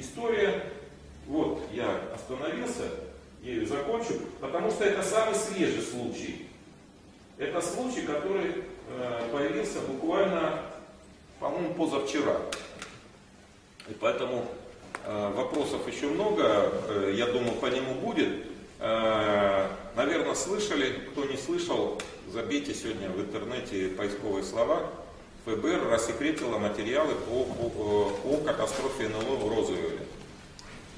история, вот я остановился, ее закончу, потому что это самый свежий случай. Это случай, который э, появился буквально, по-моему, позавчера. И поэтому э, вопросов еще много, э, я думаю, по нему будет. Наверное, слышали, кто не слышал, забейте сегодня в интернете поисковые слова. ФБР рассекретило материалы по, по, о катастрофе НЛО в Розуэле.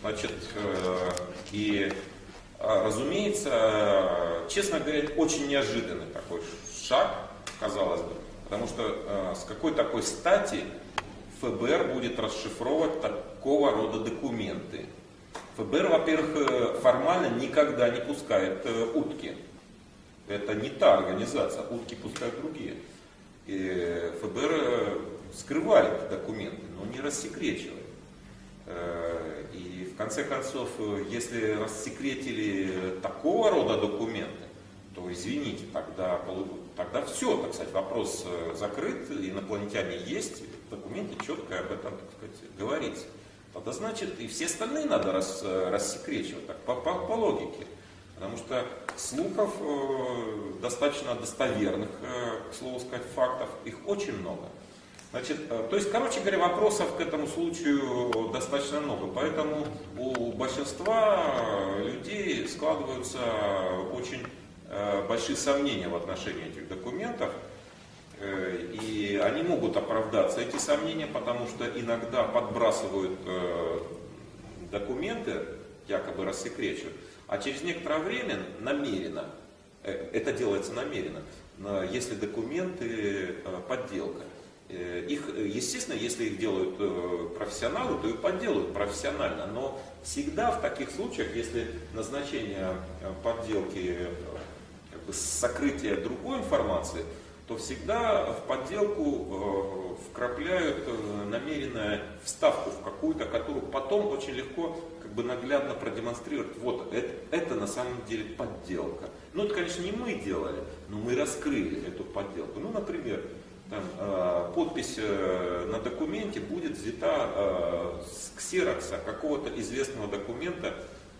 Значит, и разумеется, честно говоря, очень неожиданный такой шаг, казалось бы, потому что с какой такой стати ФБР будет расшифровывать такого рода документы. ФБР, во-первых, э, формально никогда не пускает э, утки. Это не та организация, утки пускают другие. ФБР э, скрывает документы, но не рассекречивает. И в конце концов, если рассекретили такого рода документы, то извините, тогда, тогда все, так сказать, вопрос закрыт, инопланетяне есть, в документе четко об этом, так сказать, говорится. Тогда значит и все остальные надо рас, рассекречивать, так, по, по, по логике. Потому что слухов э, достаточно достоверных, э, к слову сказать, фактов, их очень много. Значит, э, то есть, короче говоря, вопросов к этому случаю достаточно много. Поэтому у большинства людей складываются очень большие сомнения в отношении этих документов. И они могут оправдаться, эти сомнения, потому что иногда подбрасывают документы, якобы рассекречивают, а через некоторое время намеренно, э, это делается намеренно, если документы подделка. Их, естественно, если их делают профессионалы, то и подделают профессионально. Но всегда в таких случаях, если назначение подделки как бы, сокрытие другой информации – то всегда в подделку э, вкрапляют э, намеренную вставку в какую-то, которую потом очень легко бы наглядно продемонстрировать. Вот, это, это на самом деле подделка. Ну, это, конечно, не мы делали, но мы раскрыли эту подделку. Ну, например, там, э, подпись э, на документе будет взята э, с ксерокса какого-то известного документа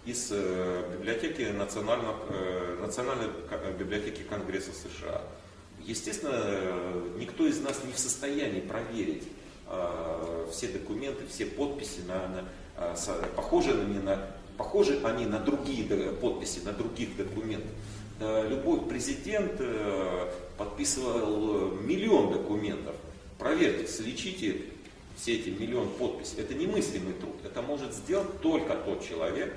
из э, библиотеки национального, э, Национальной библиотеки Конгресса США. Естественно, никто из нас не в состоянии проверить э, все документы, все подписи, на, на, э, похожи, они на, похожи они на другие подписи, на других документах. Да, любой президент э, подписывал миллион документов. Проверьте, слечите все эти миллион подписей. Это немыслимый труд. Это может сделать только тот человек,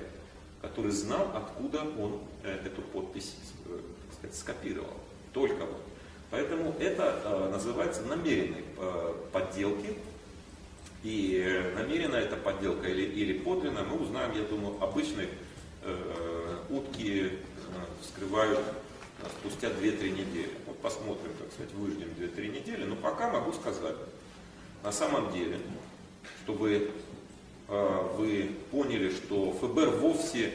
который знал, откуда он э, эту подпись э, сказать, скопировал. Только вот. Поэтому это э, называется намеренной э, подделки. И э, намеренно эта подделка или, или подлинная, мы узнаем, я думаю, обычные э, утки э, вскрывают э, спустя 2-3 недели. Вот посмотрим, так сказать, выждем 2-3 недели. Но пока могу сказать, на самом деле, чтобы э, вы поняли, что ФБР вовсе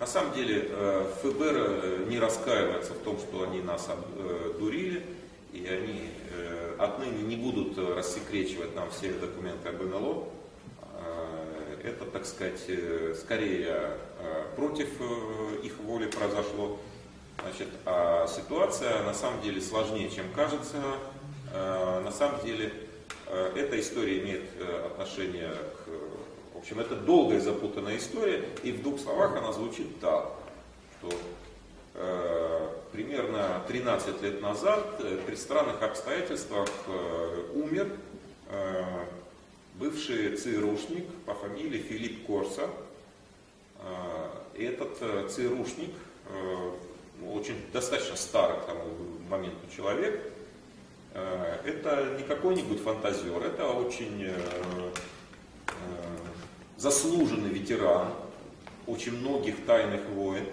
на самом деле э, ФБР э, не раскаивается в том, что они нас э, дурили, и они отныне не будут рассекречивать нам все документы об НЛО. Это, так сказать, скорее против их воли произошло. Значит, а ситуация на самом деле сложнее, чем кажется. На самом деле эта история имеет отношение к в общем, это долгая запутанная история, и в двух словах она звучит так, что э, примерно 13 лет назад э, при странных обстоятельствах э, умер э, бывший ЦРУшник по фамилии Филипп Корса. Этот ЦРУшник, э, очень достаточно старый к тому моменту человек, это не какой-нибудь фантазер, это очень заслуженный ветеран очень многих тайных войн.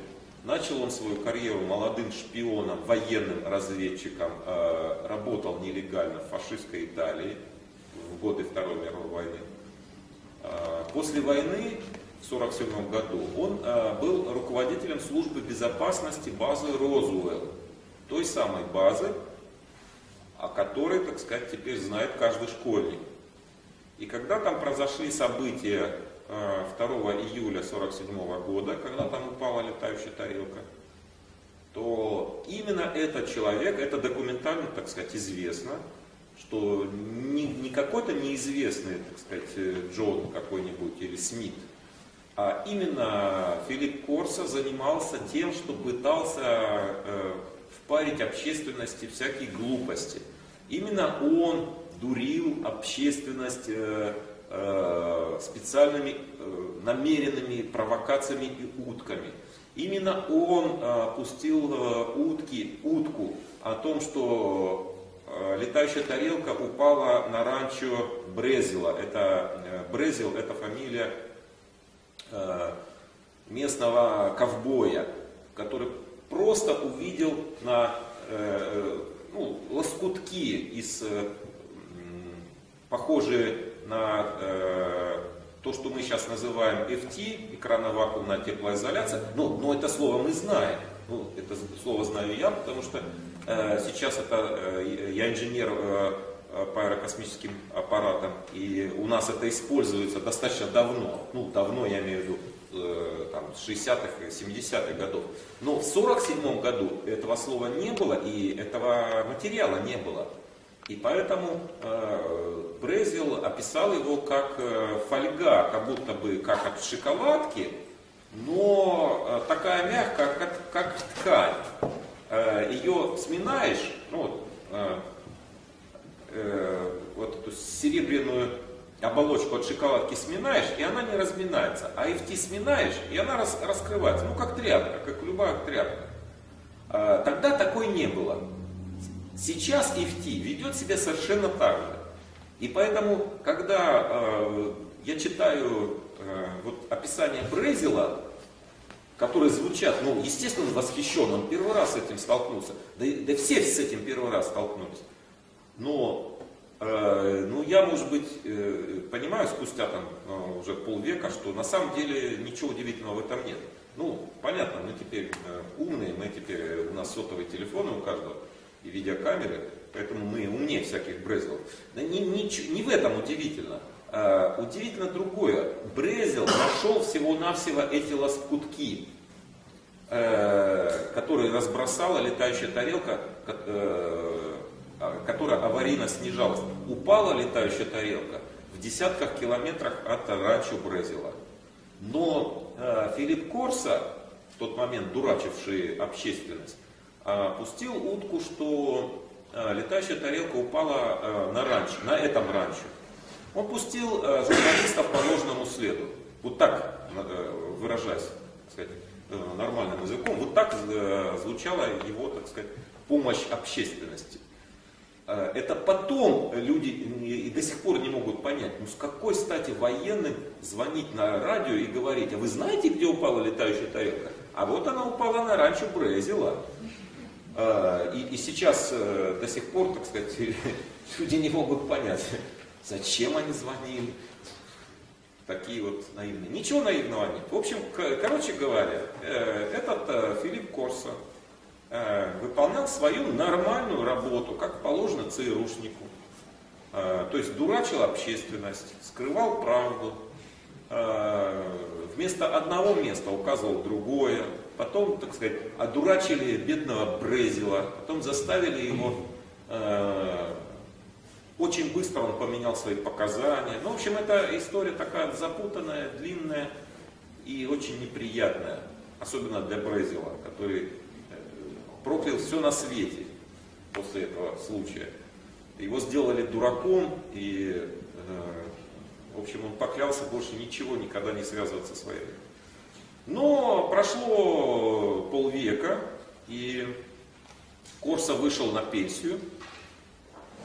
Начал он свою карьеру молодым шпионом, военным разведчиком, э, работал нелегально в фашистской Италии в годы Второй мировой войны. Э, после войны в 1947 году он э, был руководителем службы безопасности базы Розуэлл, той самой базы, о которой, так сказать, теперь знает каждый школьник. И когда там произошли события 2 июля 47 года, когда там упала летающая тарелка, то именно этот человек, это документально, так сказать, известно, что не, не какой-то неизвестный, так сказать, Джон какой-нибудь или Смит, а именно Филипп Корса занимался тем, что пытался э, впарить общественности всякие глупости. Именно он дурил общественность э, э, специальными э, намеренными провокациями и утками. Именно он э, пустил э, утки, утку о том, что Э, летающая тарелка упала на ранчо Брезила. Это, э, Брезил это фамилия э, местного ковбоя, который просто увидел на ну, лоскутки из похожие на то, что мы сейчас называем FT, экрано-вакуумная теплоизоляция, ну, но это слово мы знаем. Ну, это слово знаю я, потому что э, сейчас это, э, я инженер э, по аэрокосмическим аппаратам, и у нас это используется достаточно давно, ну, давно я имею в виду, э, там, с 60-х, 70-х годов. Но в 47 году этого слова не было, и этого материала не было. И поэтому э, Брезил описал его как э, фольга, как будто бы как от шоколадки, но э, такая мягкая, как, как ткань. Э, Ее сминаешь, ну вот, э, вот эту серебряную оболочку от шоколадки сминаешь, и она не разминается. А FT сминаешь, и она рас, раскрывается. Ну, как тряпка, как любая тряпка. Тогда такой не было. Сейчас FT ведет себя совершенно так же. И поэтому, когда э, я читаю э, вот описание Брезила, которые звучат, ну, естественно, восхищен, он первый раз с этим столкнулся, да, да все с этим первый раз столкнулись. Но, э, ну, я, может быть, э, понимаю спустя там э, уже полвека, что на самом деле ничего удивительного в этом нет. Ну, понятно, мы теперь э, умные, мы теперь, э, у нас сотовые телефоны у каждого и видеокамеры, поэтому мы умнее всяких Брезилов. Да не, не, не в этом удивительно. Э, удивительно другое. Брезил нашел всего-навсего эти лоскутки, э, которые разбросала летающая тарелка, э, а, которая аварийно снижалась. Упала летающая тарелка в десятках километрах от ранчо Брезила. Но Филипп Корса, в тот момент дурачивший общественность, пустил утку, что летающая тарелка упала на ранчо, на этом ранчо. Он пустил э, журналистов по ложному следу. Вот так, э, выражаясь так сказать, э, нормальным языком, вот так звучала его, так сказать, помощь общественности. Это потом люди и до сих пор не могут понять, ну с какой стати военным звонить на радио и говорить, а вы знаете, где упала летающая тарелка? А вот она упала на ранчо Брезила. И, и сейчас до сих пор, так сказать, люди не могут понять, Зачем они звонили? Такие вот наивные. Ничего наивного нет. В общем, короче говоря, э, этот э, Филипп Корсо э, выполнял свою нормальную работу, как положено ЦРУшнику. То есть дурачил общественность, скрывал правду, вместо одного места указывал другое, потом, так сказать, одурачили бедного Брезила, потом заставили его очень быстро он поменял свои показания. Ну, в общем, эта история такая запутанная, длинная и очень неприятная. Особенно для Брезила, который э, проклял все на свете после этого случая. Его сделали дураком, и, э, в общем, он поклялся больше ничего никогда не связываться с войной. Но прошло полвека, и Корса вышел на пенсию,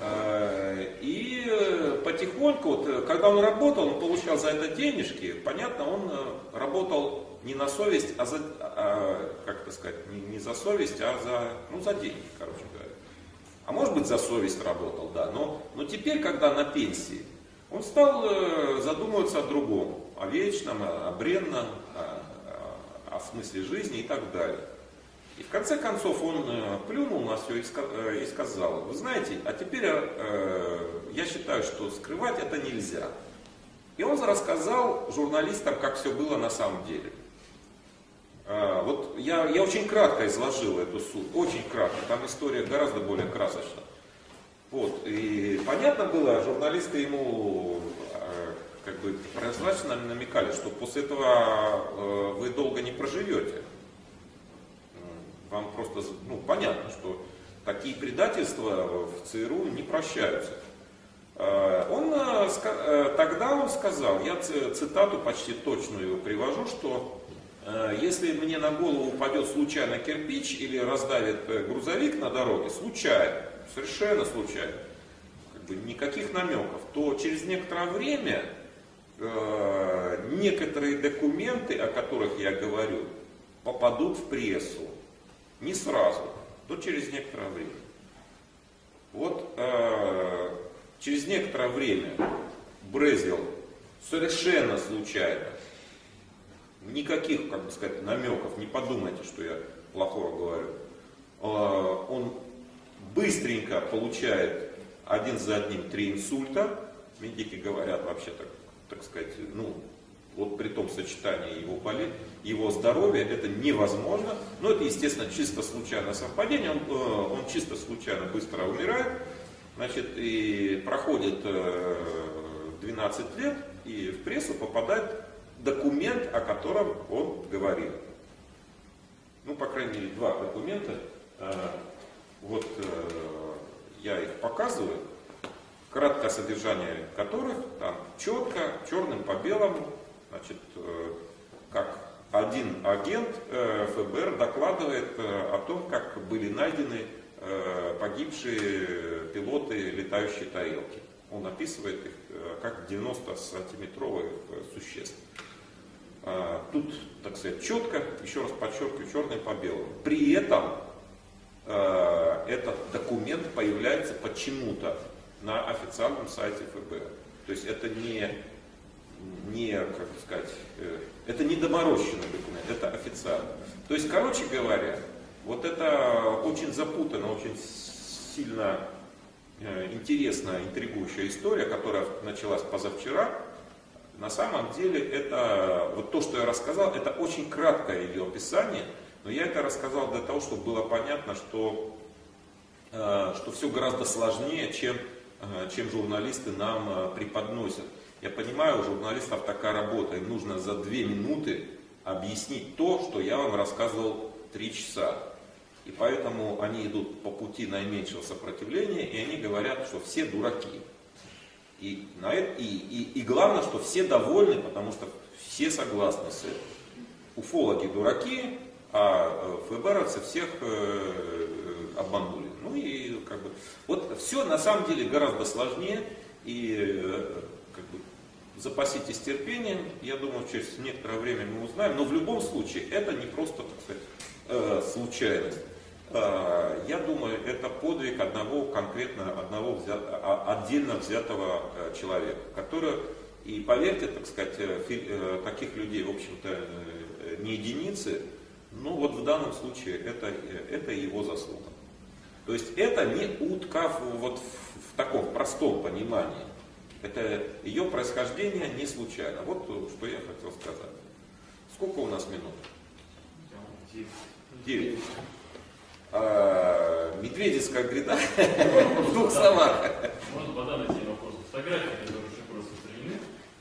Э, и э, потихоньку, вот, э, когда он работал, он получал за это денежки, понятно, он работал не на совесть, а за, а, как это сказать, не, не за совесть, а за, ну, за деньги, короче говоря. А может быть за совесть работал, да, но, но теперь, когда на пенсии, он стал задумываться о другом, о вечном, о бренном, о, о, смысле жизни и так далее. И в конце концов он э, плюнул на все и сказал, вы знаете, а теперь э, я считаю, что скрывать это нельзя. И он рассказал журналистам, как все было на самом деле. Вот я, я очень кратко изложил эту суть, очень кратко, там история гораздо более красочна. Вот, и понятно было, журналисты ему как бы прозрачно намекали, что после этого а, вы долго не проживете. Вам просто, ну, понятно, что такие предательства в ЦРУ не прощаются. Он, тогда он сказал, я цитату почти точную привожу, что Э, если мне на голову упадет случайно кирпич или раздавит э, грузовик на дороге, случайно, совершенно случайно, как бы никаких намеков, то через некоторое время э, некоторые документы, о которых я говорю, попадут в прессу. Не сразу, но через некоторое время. Вот э, через некоторое время Брезил совершенно случайно никаких, как бы сказать, намеков, не подумайте, что я плохого говорю. А, он быстренько получает один за одним три инсульта. Медики говорят вообще так, так сказать, ну, вот при том сочетании его болезни, его здоровья, это невозможно. Но это, естественно, чисто случайное совпадение. Он, э, он чисто случайно быстро умирает. Значит, и проходит 12 э, лет, и в прессу попадает документ, о котором он говорил. Ну, по крайней мере, два документа. А, вот э, я их показываю, краткое содержание которых там четко, черным по белому, значит, э, как один агент э, ФБР докладывает о том, как были найдены погибшие пилоты летающей тарелки. Он описывает их как 90-сантиметровых существ. А, тут, так сказать, четко, еще раз подчеркиваю, черное по белому. При этом этот документ появляется почему-то на официальном сайте ФБР. То есть это не, не как сказать, э, это не доморощенный документ, это официально. То есть, короче говоря, вот это очень запутанная, очень сильно э, интересная, интригующая история, которая началась позавчера, на самом деле это, вот то, что я рассказал, это очень краткое ее описание, но я это рассказал для того, чтобы было понятно, что, э, что все гораздо сложнее, чем, чем журналисты нам э, преподносят. Я понимаю, у журналистов такая работа, им нужно за две минуты объяснить то, что я вам рассказывал три часа. И поэтому они идут по пути наименьшего сопротивления, и они говорят, что все дураки. И, на это, и, и, и главное, что все довольны, потому что все согласны с этим. Уфологи дураки, а э, ФБРовцы всех э, э, обманули. Ну и как бы, вот все на самом деле гораздо сложнее, и как бы, запаситесь терпением, я думаю, через некоторое время мы узнаем, но в любом случае это не просто, так сказать, случайность. Э, я думаю, это подвиг одного конкретно, одного взят, а, отдельно взятого э, человека, который, и поверьте, так сказать, э, таких людей, в общем-то, не единицы, но вот в данном случае это, это его заслуга. То есть это не утка вот в, в таком простом понимании. Это ее происхождение не случайно. Вот что я хотел сказать. Сколько у нас минут? Девять э, Медведевская гряда в двух словах. Можно по данной теме вопрос. Фотографии, которые широко распространены,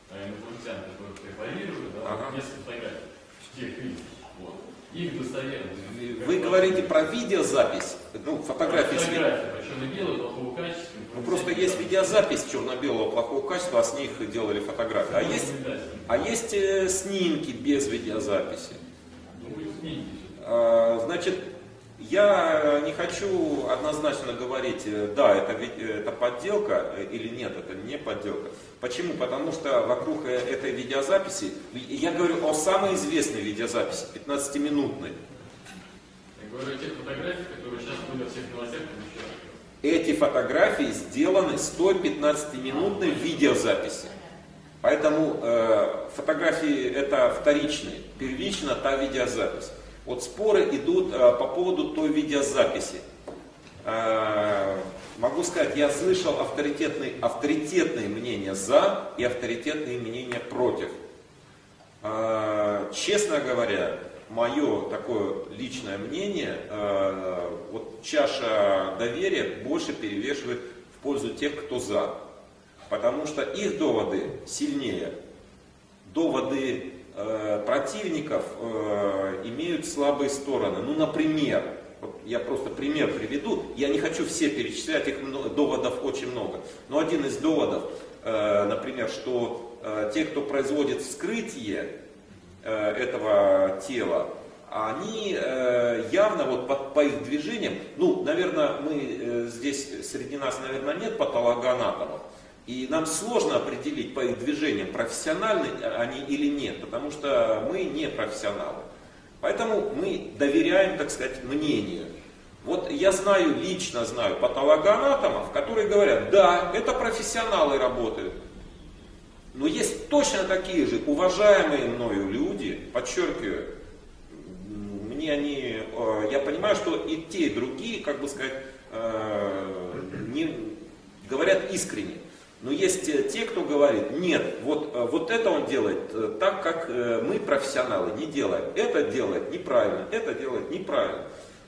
инопланетян, которые препарируют, да, несколько фотографий, тех видов. Вот. Их достоверность. Вы говорите про видеозапись, ну, фотографии. Фотографии, черно-белого, плохого качества. Ну, просто есть видеозапись черно-белого плохого качества, а с них делали фотографии. А есть, а есть э, снимки без видеозаписи. А, значит, я не хочу однозначно говорить, э, да, это, э, это подделка или нет, это не подделка. Почему? Потому что вокруг этой видеозаписи, я говорю о самой известной видеозаписи, 15-минутной. Эти фотографии сделаны с той 15-минутной видеозаписи. Поэтому э, фотографии это вторичные, первично та видеозапись. Вот споры идут а, по поводу той видеозаписи. А, могу сказать, я слышал авторитетные, авторитетные мнения за и авторитетные мнения против. А, честно говоря, мое такое личное мнение, а, вот чаша доверия больше перевешивает в пользу тех, кто за. Потому что их доводы сильнее. Доводы э, противников э, имеют слабые стороны. Ну, например, вот я просто пример приведу. Я не хочу все перечислять, их доводов очень много. Но один из доводов, э, например, что э, те, кто производит вскрытие э, этого тела, они э, явно вот по, по их движениям, ну, наверное, мы э, здесь среди нас, наверное, нет патологоанатомов, и нам сложно определить по их движениям, профессиональны они или нет, потому что мы не профессионалы. Поэтому мы доверяем, так сказать, мнению. Вот я знаю, лично знаю патологоанатомов, которые говорят, да, это профессионалы работают. Но есть точно такие же уважаемые мною люди, подчеркиваю, мне они, э, я понимаю, что и те, и другие, как бы сказать, э, не, говорят искренне. Но есть э, те, кто говорит, нет, вот, вот это он делает так, как мы, профессионалы, не делаем. Это делает неправильно, это делает неправильно.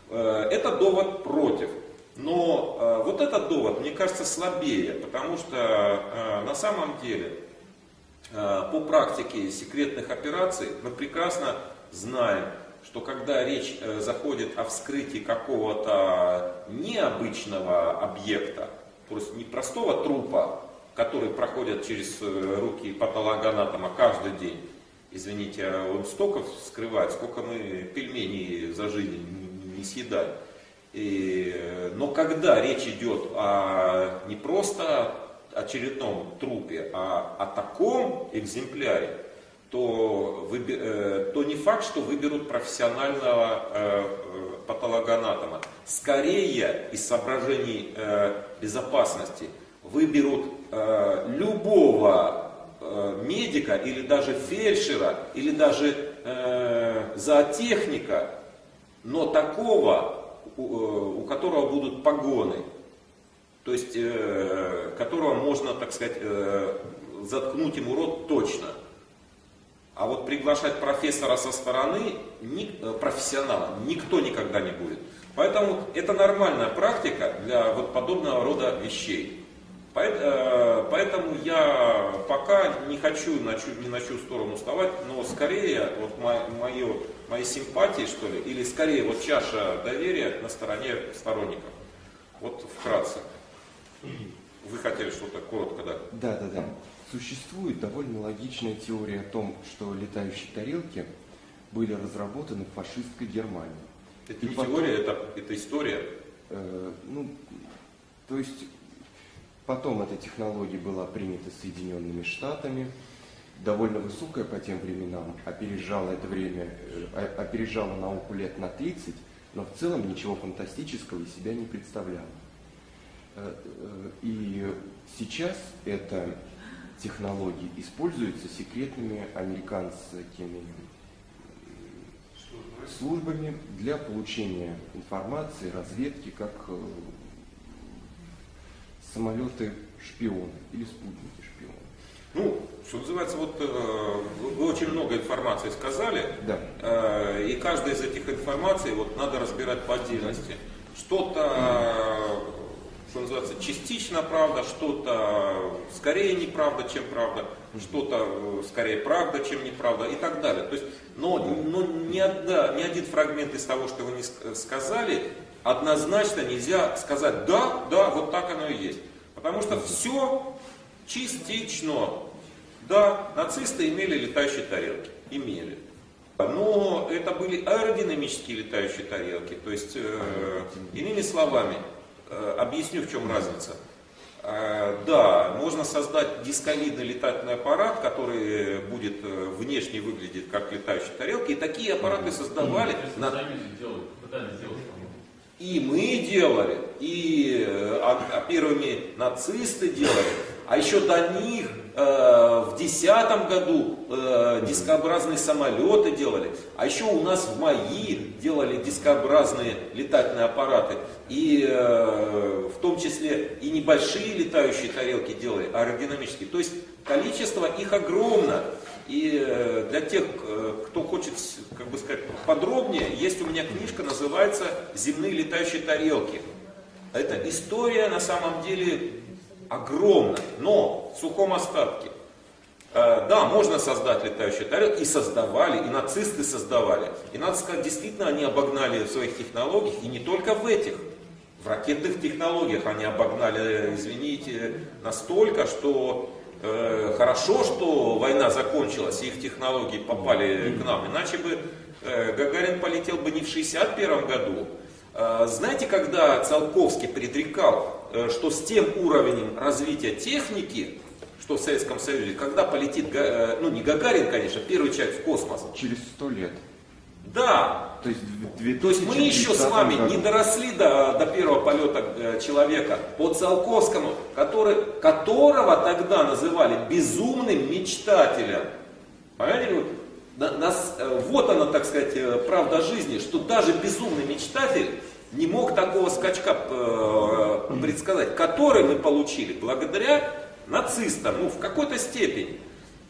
Это довод против. Но вот этот довод, мне кажется, слабее, потому что на самом деле по практике секретных операций мы прекрасно знаем, что когда речь заходит о вскрытии какого-то необычного объекта, то есть не простого трупа, которые проходят через э, руки патологоанатома каждый день. Извините, он столько скрывает, сколько мы пельменей за жизнь не съедаем. И, э, но когда речь идет о не просто очередном трупе, а о таком экземпляре, то, выби, э, то не факт, что выберут профессионального э, патологоанатома. Скорее, из соображений э, безопасности – выберут э, любого э, медика или даже фельдшера, или даже э, зоотехника, но такого, у, э, у которого будут погоны, то есть э, которого можно, так сказать, э, заткнуть ему рот точно. А вот приглашать профессора со стороны, ни, э, профессионала, никто никогда не будет. Поэтому это нормальная практика для вот подобного рода вещей. Поэтому я пока не хочу ни на чью сторону вставать, но скорее вот мое, мои симпатии, что ли, или скорее вот чаша доверия на стороне сторонников. Вот вкратце. Вы хотели что-то коротко, да? Да, да, да. Существует довольно логичная теория о том, что летающие тарелки были разработаны в фашистской Германии. Это И не потом, теория, это, это история. Э, ну, то есть Потом эта технология была принята Соединенными Штатами, довольно высокая по тем временам, опережала это время, э, опережала науку лет на 30, но в целом ничего фантастического из себя не представляла. Э, э, и сейчас эта технология используется секретными американскими службами для получения информации, разведки, как самолеты шпионы или спутники шпионы. Ну, что называется, вот э, вы очень много информации сказали, да. э, и каждая из этих информаций вот надо разбирать по отдельности. Что-то, э, что называется, частично правда, что-то скорее неправда, чем правда, что-то э, скорее правда, чем неправда и так далее. То есть, но, но ни, одна, ни один фрагмент из того, что вы не сказали, однозначно нельзя сказать, да, да, вот так оно и есть. Потому что все частично. Да, нацисты имели летающие тарелки. Имели. Но это были аэродинамические летающие тарелки. То есть, э, иными словами, э, объясню, в чем разница. Э, да, можно создать дисковидный летательный аппарат, который будет э, внешне выглядеть как летающие тарелки. И такие аппараты создавали... На... И мы делали, и э, а, а первыми нацисты делали, а еще до них э, в 2010 году э, дискообразные самолеты делали, а еще у нас в МАИ делали дискообразные летательные аппараты, и э, в том числе и небольшие летающие тарелки делали, аэродинамические. То есть количество их огромно. И э, для тех, э, кто хочет, как бы сказать, подробнее, есть у меня книжка, называется «Земные летающие тарелки». Это история на самом деле огромная, но в сухом остатке. Э, да, можно создать летающие тарелки, и создавали, и нацисты создавали. И надо сказать, действительно они обогнали в своих технологиях, и не только в этих. В ракетных технологиях они обогнали, извините, настолько, что э, хорошо, что война закончилась, и их технологии попали к нам. Иначе бы э, Гагарин полетел бы не в 61 году. Э, знаете, когда Циолковский предрекал, что с тем уровнем развития техники, что в Советском Союзе, когда полетит, э, ну не Гагарин, конечно, первый человек в космос. Через сто лет. Да. То есть, То есть мы еще с вами году. не доросли до, до первого полета э, человека по Циолковскому, который, которого тогда называли безумным мечтателем. Понимаете? Нас, э, вот она, так сказать, э, правда жизни, что даже безумный мечтатель не мог такого скачка предсказать, который мы получили благодаря нацистам, ну, в какой-то степени.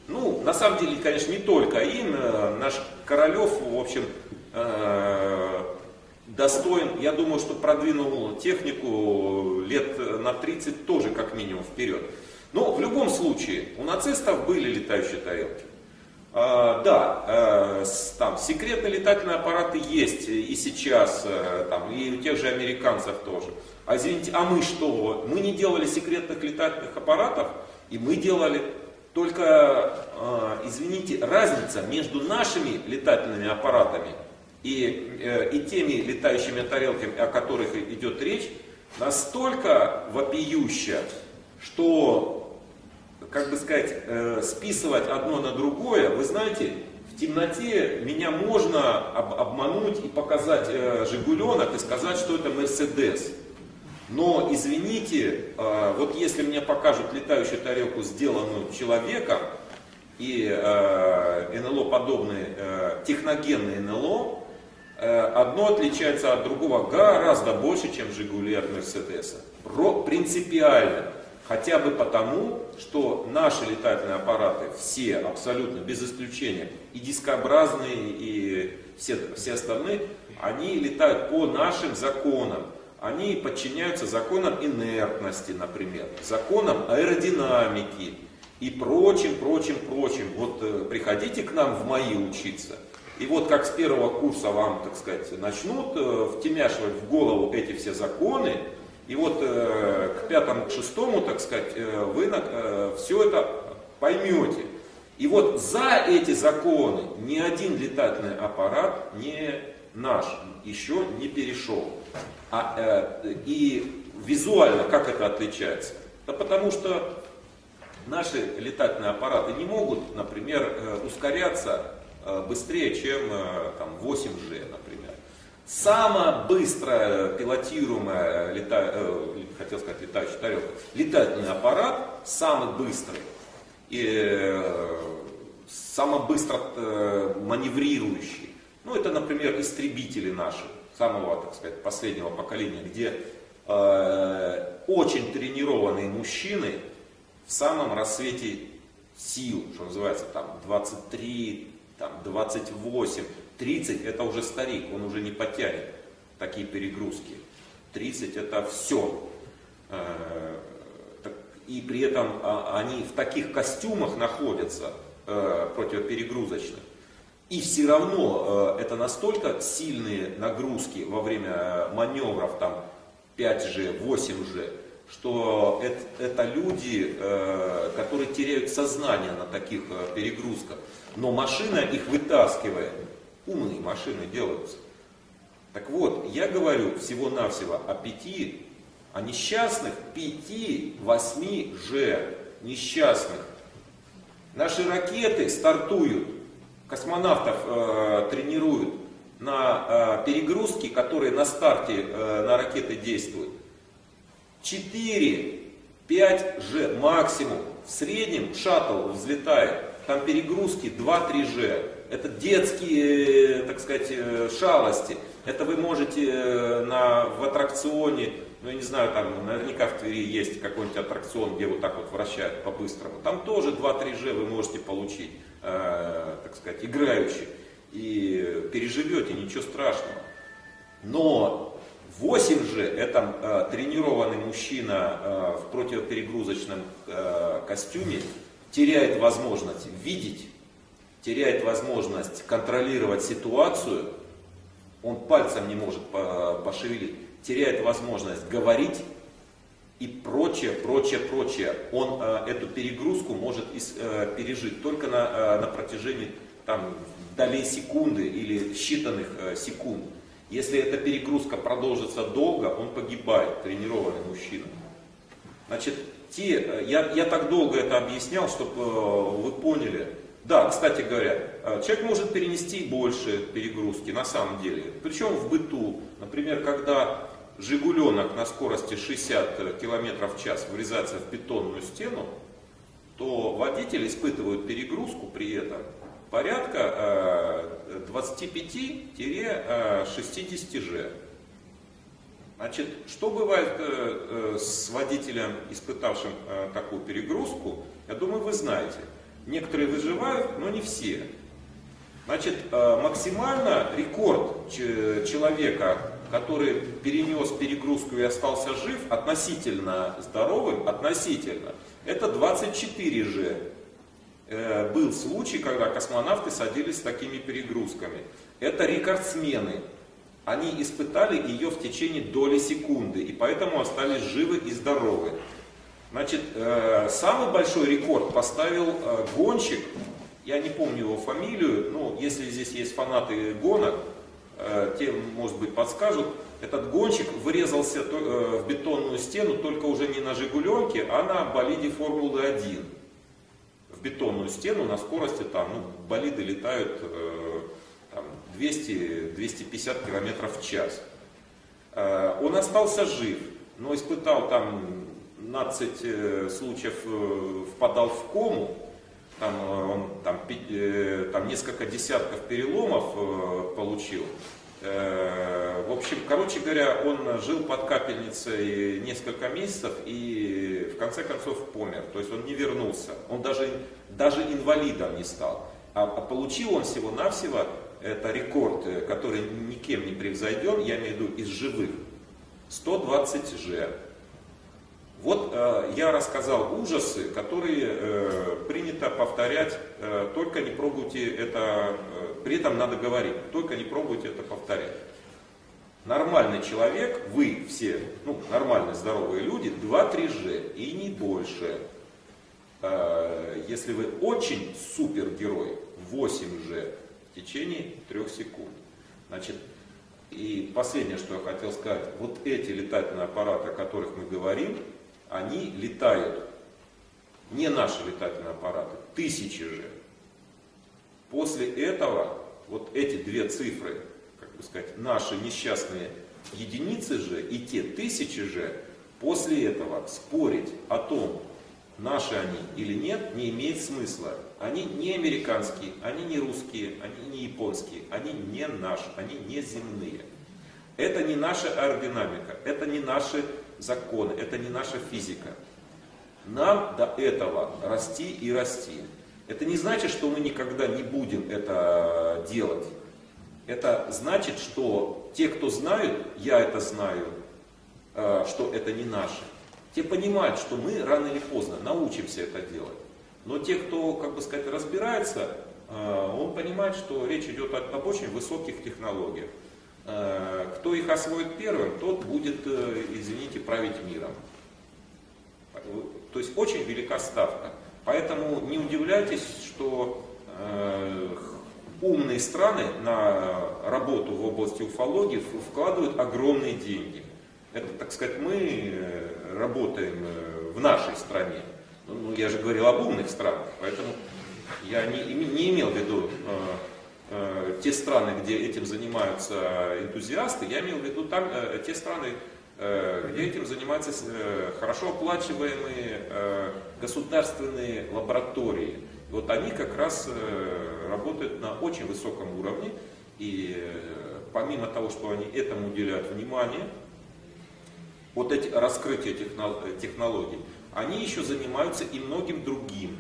Ну, на самом деле, конечно, не только им. Э, наш Королев, в общем, э, достоин, я думаю, что продвинул технику лет на 30 тоже как минимум вперед. Но в любом случае, у нацистов были летающие тарелки. А, да, а, там секретные летательные аппараты есть и сейчас, а, там, и у тех же американцев тоже. А извините, а мы что? Мы не делали секретных летательных аппаратов, и мы делали только, э, извините, разница между нашими летательными аппаратами и, э, и теми летающими тарелками, о которых идет речь, настолько вопиющая, что, как бы сказать, э, списывать одно на другое, вы знаете, в темноте меня можно об, обмануть и показать э, Жигуленок и сказать, что это Мерседес. Но, извините, э, вот если мне покажут летающую тарелку, сделанную человеком, и э, НЛО подобные, э, техногенные НЛО, одно отличается от другого гораздо больше, чем Жигули Мерседеса. Принципиально. Хотя бы потому, что наши летательные аппараты, все абсолютно, без исключения, и дискообразные, и все, все остальные, они летают по нашим законам они подчиняются законам инертности, например, законам аэродинамики и прочим, прочим, прочим. Вот э, приходите к нам в МАИ учиться, и вот как с первого курса вам, так сказать, начнут э, втемяшивать в голову эти все законы, и вот э, к пятому, к шестому, так сказать, э, вы э, все это поймете. И вот за эти законы ни один летательный аппарат не наш еще не перешел. А, э, и визуально как это отличается? Да потому что наши летательные аппараты не могут, например, э, ускоряться э, быстрее, чем там, 8G, например. Самая быстрая пилотируемая, лета, э, хотел сказать летающая тарелка, летательный аппарат, самый быстрый, и э, самый быстро э, маневрирующий. Ну, это, например, истребители наши самого, так сказать, последнего поколения, где э, очень тренированные мужчины в самом рассвете сил, что называется, там 23, там 28, 30 это уже старик, он уже не потянет такие перегрузки. 30 это все. Э, и при этом а, они в таких костюмах находятся э, противоперегрузочных, и все равно э, это настолько сильные нагрузки во время маневров там 5G, 8G, что это, это люди, которые теряют сознание на таких перегрузках. Но машина их вытаскивает. Умные машины делаются. Так вот, я говорю всего-навсего о пяти, о несчастных пяти, восьми же несчастных. Наши ракеты стартуют космонавтов э, тренируют на э, перегрузки, которые на старте э, на ракеты действуют. 4, 5 же максимум. В среднем шаттл взлетает, там перегрузки 2-3G. Это детские, так сказать, шалости. Это вы можете на, в аттракционе ну, я не знаю, там наверняка в Твери есть какой-нибудь аттракцион, где вот так вот вращают по-быстрому. Там тоже 2-3G вы можете получить, э, так сказать, играючи. И переживете, ничего страшного. Но 8G это э, тренированный мужчина э, в противоперегрузочном э, костюме теряет возможность видеть, теряет возможность контролировать ситуацию, он пальцем не может пошевелить теряет возможность говорить и прочее, прочее, прочее. Он э, эту перегрузку может из, э, пережить только на, э, на протяжении там, долей секунды или считанных э, секунд. Если эта перегрузка продолжится долго, он погибает, тренированный мужчина. Значит, те, э, я, я так долго это объяснял, чтобы э, вы поняли. Да, кстати говоря, э, человек может перенести больше перегрузки на самом деле. Причем в быту. Например, когда Жигуленок на скорости 60 км в час врезается в бетонную стену, то водитель испытывает перегрузку при этом порядка 25-60 э. Э, Значит, что бывает э, с водителем, испытавшим такую перегрузку, я думаю, вы знаете. Некоторые выживают, но не все. Значит, максимально рекорд человека который перенес перегрузку и остался жив, относительно здоровым, относительно, это 24 же. Э, был случай, когда космонавты садились с такими перегрузками. Это рекордсмены. Они испытали ее в течение доли секунды, и поэтому остались живы и здоровы. Значит, э, самый большой рекорд поставил э, гонщик, я не помню его фамилию, но если здесь есть фанаты гонок, Э, те, может быть, подскажут, этот гонщик вырезался э, в бетонную стену только уже не на Жигуленке, а на болиде Формулы-1. В бетонную стену на скорости там, ну, болиды летают э, 200-250 км в час. Он остался жив, но испытал там 15 случаев, впадал в кому, там э, он там, э, там несколько десятков переломов э, получил. В общем, короче говоря, он жил под капельницей несколько месяцев и в конце концов помер. То есть он не вернулся. Он даже, даже инвалидом не стал. А, а получил он всего-навсего, это рекорд, который никем не превзойден, я имею в виду из живых, 120 G. Вот э, я рассказал ужасы, которые э, принято повторять, э, только не пробуйте это, э, при этом надо говорить, только не пробуйте это повторять. Нормальный человек, вы все, ну, нормальные здоровые люди, 2-3 G и не больше. Э, если вы очень супергерой, 8 G в течение 3 секунд. Значит, и последнее, что я хотел сказать, вот эти летательные аппараты, о которых мы говорим, они летают. Не наши летательные аппараты, тысячи же. После этого вот эти две цифры, как бы сказать, наши несчастные единицы же и те тысячи же, после этого спорить о том, наши они или нет, не имеет смысла. Они не американские, они не русские, они не японские, они не наши, они не земные. Это не наша аэродинамика, это не наши законы, это не наша физика. Нам до этого расти и расти. Это не значит, что мы никогда не будем это делать. Это значит, что те, кто знают, я это знаю, э, что это не наше, те понимают, что мы рано или поздно научимся это делать. Но те, кто, как бы сказать, разбирается, э, он понимает, что речь идет об очень высоких технологиях. Э, кто их освоит первым, тот будет, э, извините, править миром. То есть очень велика ставка. Поэтому не удивляйтесь, что э, умные страны на работу в области уфологии вкладывают огромные деньги. Это, так сказать, мы работаем в нашей стране. Ну, ну я же говорил об умных странах, поэтому я не, не имел в виду Э, те страны, где этим занимаются энтузиасты, я имел в виду там, э, те страны, где этим занимаются хорошо оплачиваемые государственные лаборатории. Вот они как раз работают на очень высоком уровне, и помимо того, что они этому уделяют внимание, вот эти раскрытия технологий, они еще занимаются и многим другим.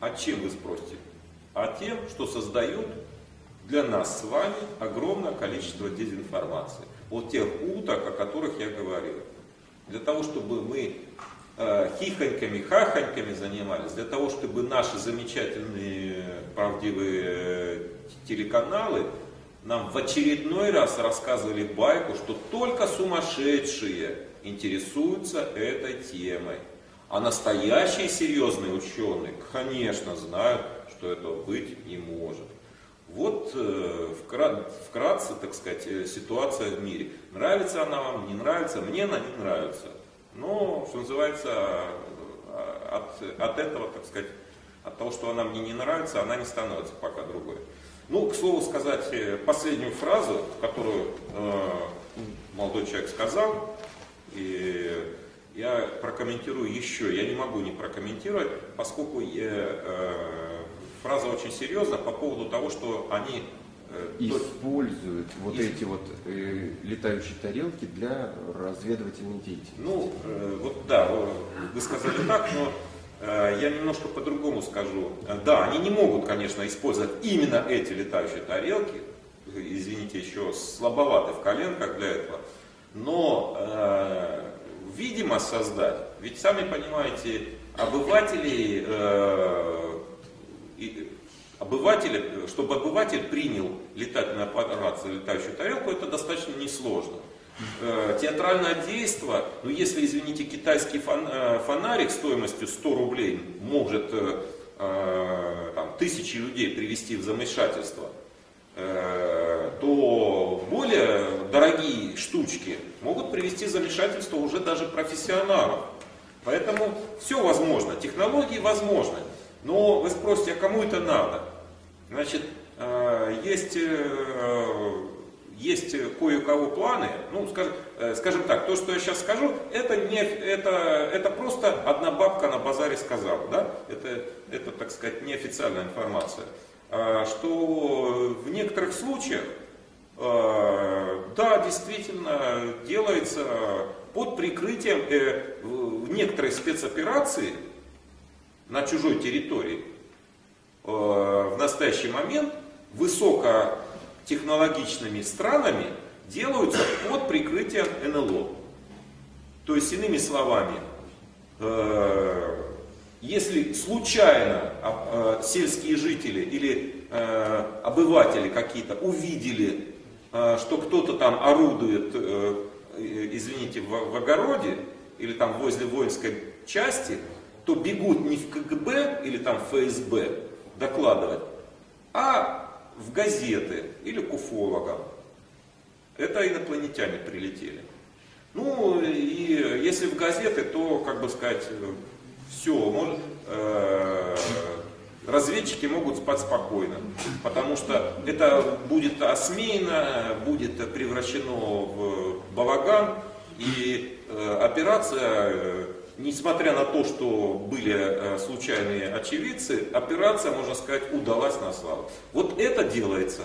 А чем вы спросите? А тем, что создают для нас с вами огромное количество дезинформации. Вот тех уток, о которых я говорил. Для того, чтобы мы э, хихоньками, хахоньками занимались, для того, чтобы наши замечательные правдивые э, телеканалы нам в очередной раз рассказывали байку, что только сумасшедшие интересуются этой темой. А настоящие серьезные ученые, конечно, знают, что этого быть не может. Вот э, вкратце, так сказать, э, ситуация в мире. Нравится она вам, не нравится, мне она не нравится. Но, что называется, э, от, от этого, так сказать, от того, что она мне не нравится, она не становится пока другой. Ну, к слову сказать, последнюю фразу, которую э, молодой человек сказал, и я прокомментирую еще, я не могу не прокомментировать, поскольку я, э, фраза очень серьезна по поводу того, что они э, используют вот из... эти вот э, летающие тарелки для разведывательной деятельности. Ну, э, вот да, вы сказали так, но э, я немножко по-другому скажу. Да, они не могут, конечно, использовать именно эти летающие тарелки, извините, еще слабоваты в коленках для этого, но э, видимо создать. Ведь сами понимаете, обыватели, э, обыватели, чтобы обыватель принял летательный аппарат за летающую тарелку, это достаточно несложно. Э, театральное действие, ну если, извините, китайский э, фонарик стоимостью 100 рублей может э, э, там, тысячи людей привести в замешательство, Э, то более дорогие штучки могут привести в замешательство уже даже профессионалов. Поэтому все возможно, технологии возможны. Но вы спросите, а кому это надо? Значит, э, есть, э, есть кое у кого планы, ну, скажем, скажем так, то, что я сейчас скажу, это, не, это, это просто одна бабка на базаре сказала, да? Это, это, так сказать, неофициальная информация. А, что в некоторых случаях, да, действительно, делается под прикрытием э, некоторой спецоперации на чужой территории в настоящий момент высокотехнологичными странами делаются под прикрытием НЛО. То есть, иными словами, если случайно а, а, сельские жители или обыватели какие-то увидели, что кто-то там орудует, э, извините, в, огороде или там возле воинской части, то бегут не в КГБ или там в ФСБ докладывать, а в газеты или к уфологам. Это инопланетяне прилетели. Ну и если в газеты, то, как бы сказать, все, может, э, разведчики могут спать спокойно, потому что это будет осмеяно, будет превращено в балаган, и э, операция, э, несмотря на то, что были э, случайные очевидцы, операция, можно сказать, удалась на славу. Вот это делается